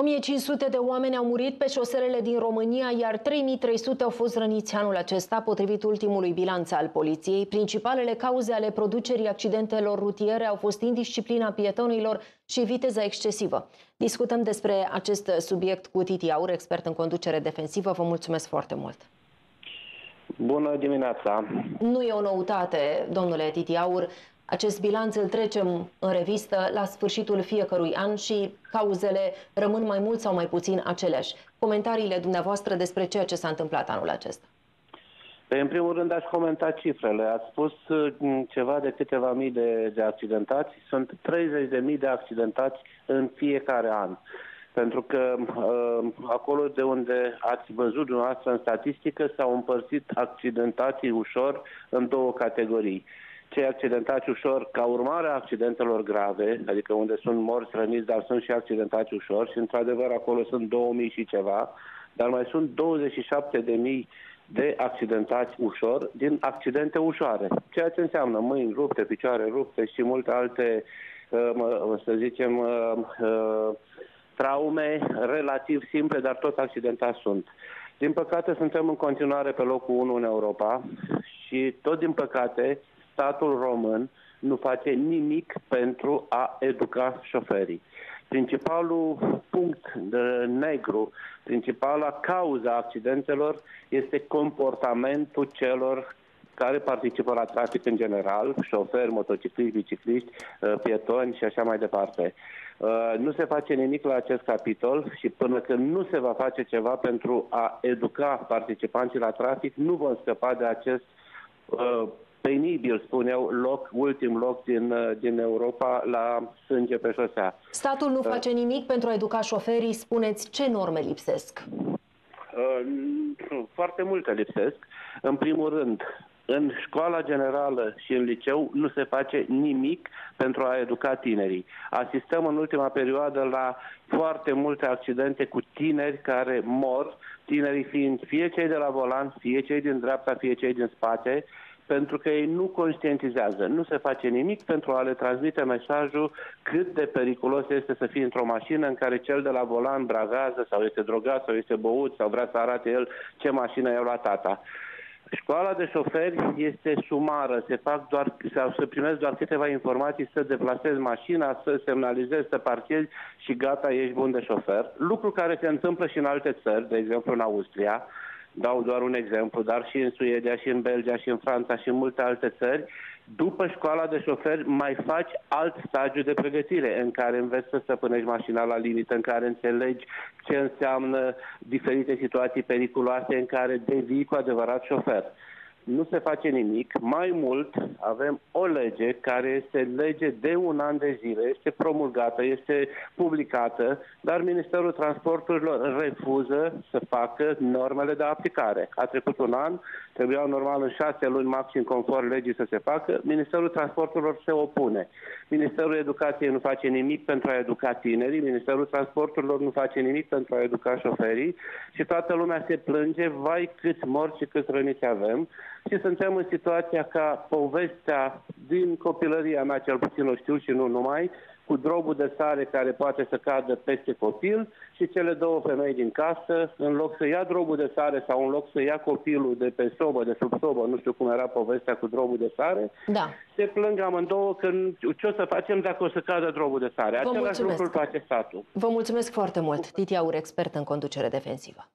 1500 de oameni au murit pe șoselele din România, iar 3300 au fost răniți anul acesta, potrivit ultimului bilanț al poliției. Principalele cauze ale producerii accidentelor rutiere au fost indisciplina pietonilor și viteza excesivă. Discutăm despre acest subiect cu Titi Aur, expert în conducere defensivă. Vă mulțumesc foarte mult! Bună dimineața! Nu e o noutate, domnule Titi Aur. Acest bilanț îl trecem în revistă la sfârșitul fiecărui an și cauzele rămân mai mult sau mai puțin aceleași. Comentariile dumneavoastră despre ceea ce s-a întâmplat anul acesta. Păi, în primul rând, aș comenta cifrele. Ați spus mm, ceva de câteva mii de, de accidentați. Sunt 30 de mii de accidentați în fiecare an. Pentru că uh, acolo de unde ați văzut dumneavoastră în statistică s-au împărțit accidentații ușor în două categorii cei accidentați ușor ca urmare a accidentelor grave, adică unde sunt morți, răniți, dar sunt și accidentați ușor și într-adevăr acolo sunt 2000 și ceva, dar mai sunt 27.000 de accidentați ușor din accidente ușoare, ceea ce înseamnă mâini rupte, picioare rupte și multe alte, uh, să zicem, uh, uh, traume relativ simple, dar tot accidentați sunt. Din păcate, suntem în continuare pe locul 1 în Europa și tot din păcate statul român nu face nimic pentru a educa șoferii. Principalul punct de negru, principala cauza accidentelor este comportamentul celor care participă la trafic în general, șoferi, motocicliști, bicicliști, uh, pietoni și așa mai departe. Uh, nu se face nimic la acest capitol și până când nu se va face ceva pentru a educa participanții la trafic, nu vom scăpa de acest uh, penibil, spun eu, loc, ultim loc din, uh, din Europa la sânge pe șosea. Statul nu uh. face nimic pentru a educa șoferii. Spuneți, ce norme lipsesc? Uh, foarte multe lipsesc. În primul rând, în școala generală și în liceu nu se face nimic pentru a educa tinerii. Asistăm în ultima perioadă la foarte multe accidente cu tineri care mor, tinerii fiind fie cei de la volan, fie cei din dreapta, fie cei din spate, pentru că ei nu conștientizează. Nu se face nimic pentru a le transmite mesajul cât de periculos este să fii într-o mașină în care cel de la volan bravează sau este drogat sau este băut sau vrea să arate el ce mașină i-a luat tata. Școala de șoferi este sumară, se fac doar, sau se primesc doar câteva informații să deplasezi mașina, să semnalizezi, să parchezi și gata, ești bun de șofer. Lucru care se întâmplă și în alte țări, de exemplu în Austria, dau doar un exemplu, dar și în Suedia, și în Belgia, și în Franța, și în multe alte țări, după școala de șofer mai faci alt stagiu de pregătire în care înveți să stăpânești mașina la limită, în care înțelegi ce înseamnă diferite situații periculoase în care devii cu adevărat șofer nu se face nimic. Mai mult, avem o lege care este lege de un an de zile, este promulgată, este publicată, dar Ministerul Transporturilor refuză să facă normele de aplicare. A trecut un an, trebuia normal în șase luni maxim conform legii să se facă, Ministerul Transporturilor se opune. Ministerul Educației nu face nimic pentru a educa tinerii, Ministerul Transporturilor nu face nimic pentru a educa șoferii și toată lumea se plânge, vai câți morți și câți răniți avem și suntem în situația ca povestea din copilăria mea, cel puțin o știu și nu numai, cu drobul de sare care poate să cadă peste copil și cele două femei din casă, în loc să ia drobul de sare sau în loc să ia copilul de pe sobă, de sub sobă, nu știu cum era povestea cu drobul de sare, da. se plâng amândouă că ce o să facem dacă o să cadă drobul de sare. Vă Același mulțumesc. lucru face statul. Vă mulțumesc foarte mult. Titi Aur, expert în conducere defensivă.